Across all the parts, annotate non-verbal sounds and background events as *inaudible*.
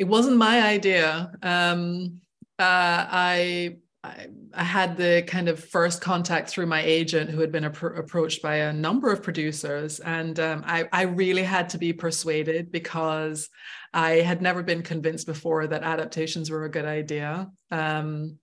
It wasn't my idea. Um, uh, I, I, I had the kind of first contact through my agent, who had been appro- approached by a number of producers, and um, I, I really had to be persuaded because I had never been convinced before that adaptations were a good idea. Um,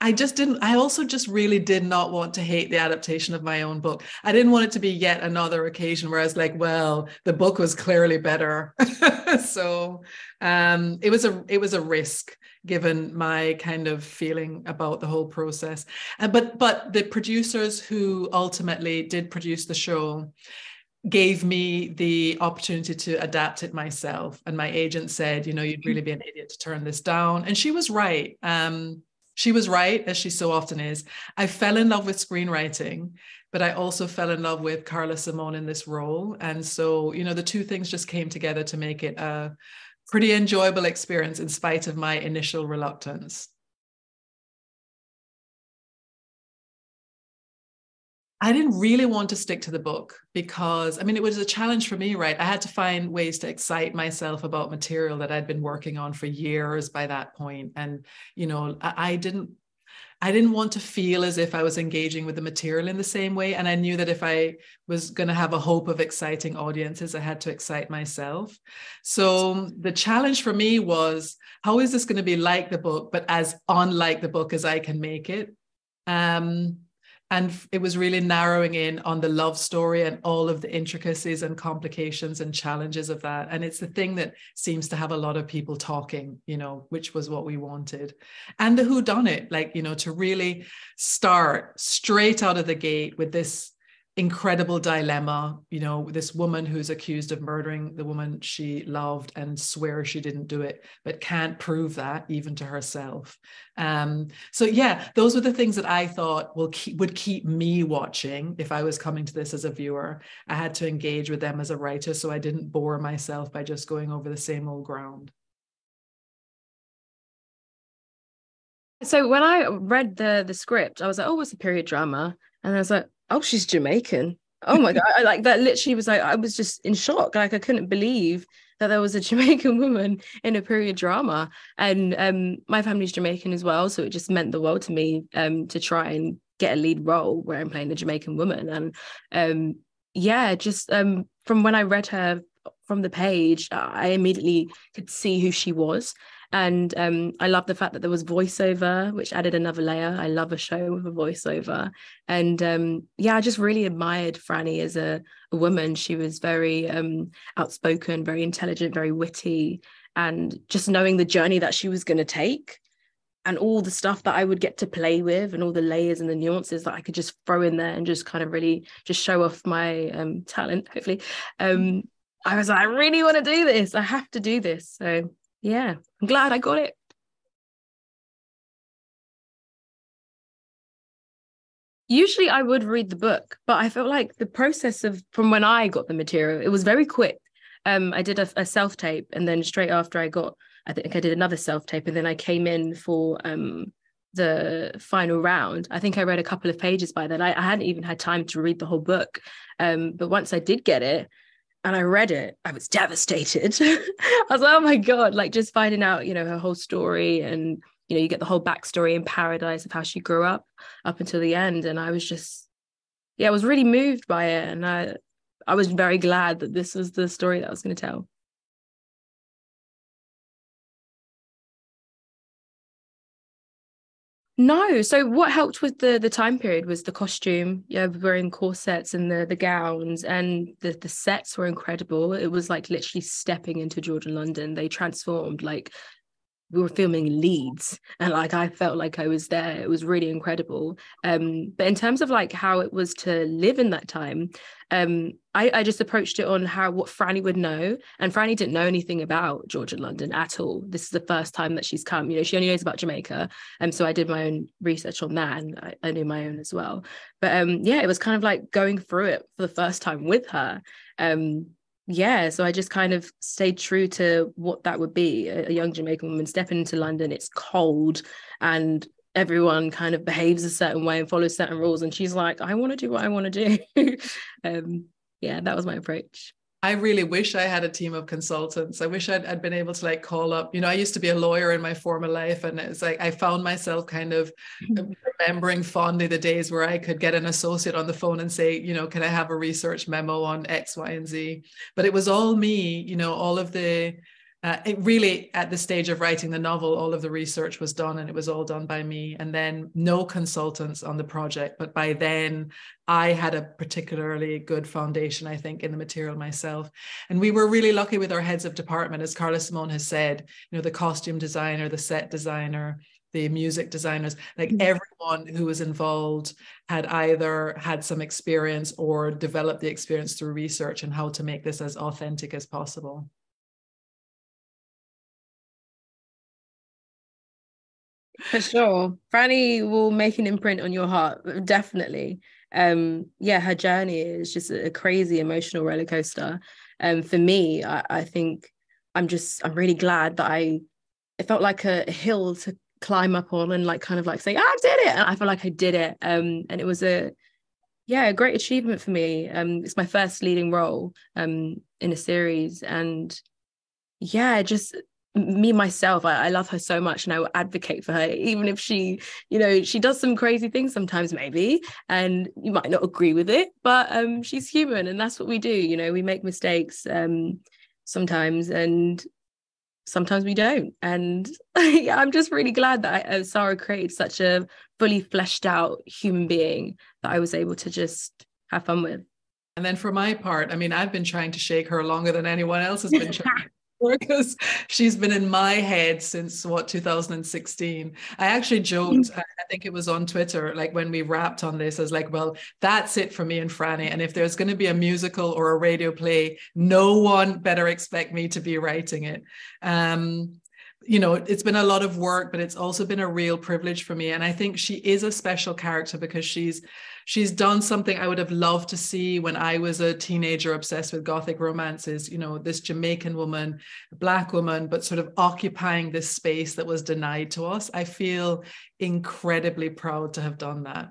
I just didn't, I also just really did not want to hate the adaptation of my own book. I didn't want it to be yet another occasion where I was like, well, the book was clearly better. *laughs* so um, it was a it was a risk given my kind of feeling about the whole process. Uh, but but the producers who ultimately did produce the show gave me the opportunity to adapt it myself. And my agent said, you know, you'd really be an idiot to turn this down. And she was right. Um, she was right, as she so often is. I fell in love with screenwriting, but I also fell in love with Karla Simone in this role. And so, you know, the two things just came together to make it a pretty enjoyable experience in spite of my initial reluctance. I didn't really want to stick to the book because I mean it was a challenge for me, right? I had to find ways to excite myself about material that I'd been working on for years by that point. And you know, I, I didn't I didn't want to feel as if I was engaging with the material in the same way. And I knew that if I was going to have a hope of exciting audiences, I had to excite myself. So the challenge for me was how is this going to be like the book, but as unlike the book as I can make it? Um, and it was really narrowing in on the love story and all of the intricacies and complications and challenges of that. And it's the thing that seems to have a lot of people talking you know which was what we wanted. And the who done it like you know to really start straight out of the gate with this incredible dilemma you know this woman who's accused of murdering the woman she loved and swears she didn't do it but can't prove that even to herself. Um, so yeah those were the things that i thought will keep would keep me watching if i was coming to this as a viewer. I had to engage with them as a writer so i didn't bore myself by just going over the same old ground. So when i read the the script i was like oh it's a period drama? And i was like oh, she's Jamaican. Oh my God. I, like that literally was like, I was just in shock. Like I couldn't believe that there was a *laughs* Jamaican woman in a period drama. And um, my family's Jamaican as well. So it just meant the world to me um, to try and get a lead role where I'm playing a Jamaican woman. And um, yeah, just um, from when I read her from the page, I immediately could see who she was. And um, I love the fact that there was voiceover, which added another layer. I love a show with a voiceover. And um, yeah, I just really admired Frannie as a, a woman. She was very um, outspoken, very intelligent, very witty. And just knowing the journey that she was going to take and all the stuff that I would get to play with and all the layers and the nuances that I could just throw in there and just kind of really just show off my um, talent, hopefully. Um, I was like, I really want to do this. I have to do this. So yeah, I'm glad I got it. Usually I would read the book, but I felt like the process of from when I got the material, it was very quick. Um, I did a, a self tape, and then straight after I got, I think I did another self tape, and then I came in for um the final round. I think I read a couple of pages by then. I, I hadn't even had time to read the whole book. Um, but once I did get it, and I read it, I was devastated. *laughs* I was like, oh my God, like just finding out, you know, her whole story and, you know, you get the whole backstory in paradise of how she grew up up until the end. And I was just, yeah, I was really moved by it. And I, I was very glad that this was the story that I was going to tell. No. So what helped with the the time period was the costume. Yeah, wearing corsets and the the gowns and the the sets were incredible. It was like literally stepping into Georgian London. They transformed like we were filming Leeds and like I felt like I was there. It was really incredible. Um, but in terms of like how it was to live in that time, um, I, I just approached it on how what Frannie would know. And Frannie didn't know anything about Georgian London at all. This is the first time that she's come. You know, she only knows about Jamaica. And um, so I did my own research on that and I, I knew my own as well. But um, yeah, it was kind of like going through it for the first time with her. Um, yeah, so I just kind of stayed true to what that would be a, a young Jamaican woman stepping into London. It's cold and everyone kind of behaves a certain way and follows certain rules. And she's like, I want to do what I want to do. *laughs* um, yeah, that was my approach. I really wish I had a team of consultants. I wish I'd, I'd, been able to like call up. You know, I used to be a lawyer in my former life, and it's like I found myself kind of mm-hmm. remembering fondly the days where I could get an associate on the phone and say, you know, can I have a research memo on X, Y, and Z? But it was all me. You know, all of the uh, it really at the stage of writing the novel all of the research was done and it was all done by me and then no consultants on the project. But by then i had a particularly good foundation i think in the material myself. And we were really lucky with our heads of department as Karla Simone has said you know the costume designer the set designer the music designers like mm-hmm. everyone who was involved had either had some experience or developed the experience through research and how to make this as authentic as possible For sure. Frannie will make an imprint on your heart, definitely. Um, yeah, her journey is just a crazy emotional roller coaster. Um, for me, I, I think I'm just I'm really glad that I it felt like a hill to climb up on and like kind of like say, I did it. And I feel like I did it. Um, and it was a yeah, a great achievement for me. Um, it's my first leading role um in a series. And yeah, just me myself I, I, love her so much and i will advocate for her even if she you know she does some crazy things sometimes maybe and you might not agree with it but um she's human and that's what we do you know we make mistakes um sometimes and sometimes we don't. And *laughs* yeah, i'm just really glad that I, uh, Sara created such a fully fleshed out human being that i was able to just have fun with. And then for my part i mean i've been trying to shake her longer than anyone else has been *laughs* trying because she's been in my head since what 2016 i actually joked mm. i think it was on twitter like when we wrapped on this i was like well that's it for me and Frannie and if there's going to be a musical or a radio play no one better expect me to be writing it. Um you know it's been a lot of work but it's also been a real privilege for me and i think she is a special character because she's she's done something I would have loved to see when I was a teenager obsessed with gothic romances, you know, this Jamaican woman, black woman, but sort of occupying this space that was denied to us. I feel incredibly proud to have done that.